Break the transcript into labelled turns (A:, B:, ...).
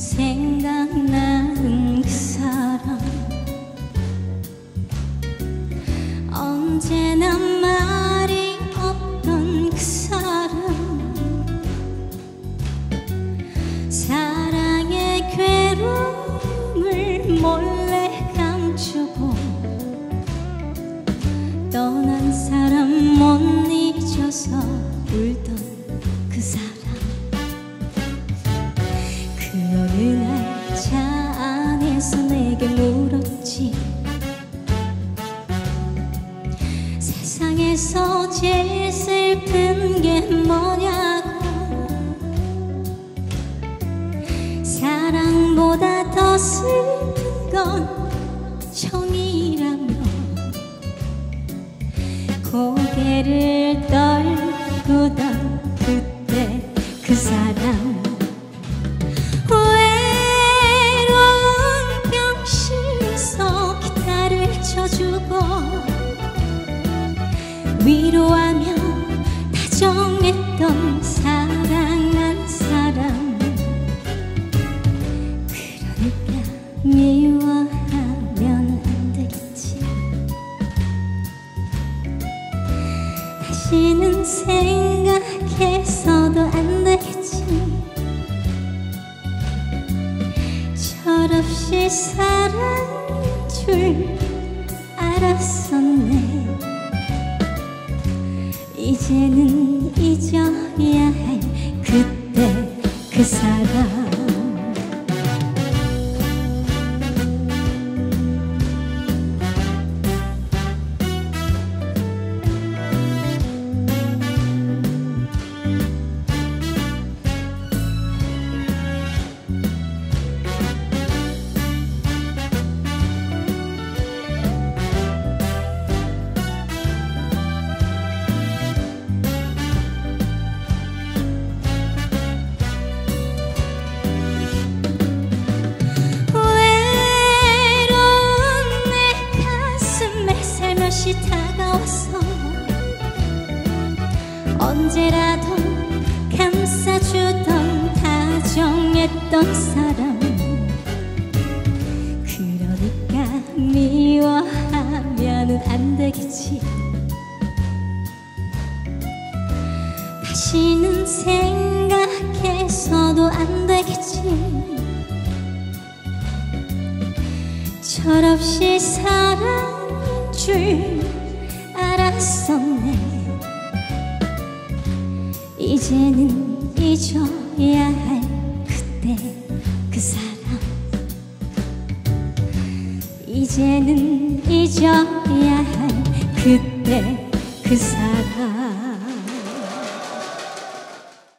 A: 생각나는 그 사람. 언제나 말이 없던 그 사람. 사랑의 괴로움을 몰래 감추고 떠난 사람 못 잊어서 울던 그 사람. 세상에서 제일 슬픈 게 뭐냐고. 사랑보다 더 슬픈 건 정이라며. 고개를 떨구던 그때 그 사람 위로하며 다정했던 사랑한 사람 그러니까 미워하면 안 되겠지. 다시는 생각해서도 안 되겠지. 철없이 사랑인 줄 알았었네 이제는 잊어야 할 그때 그 사람 살며시 다가왔어. 언제라도 감싸주던 다정했던 사람. 그러니까 미워하면은 안 되겠지. 다시는 생각해서도 안 되겠지. 철없이 사랑인 줄 알았었네. 이제는 잊어야 할 그때 그 사람. 이제는 잊어야 할 그때 그 사람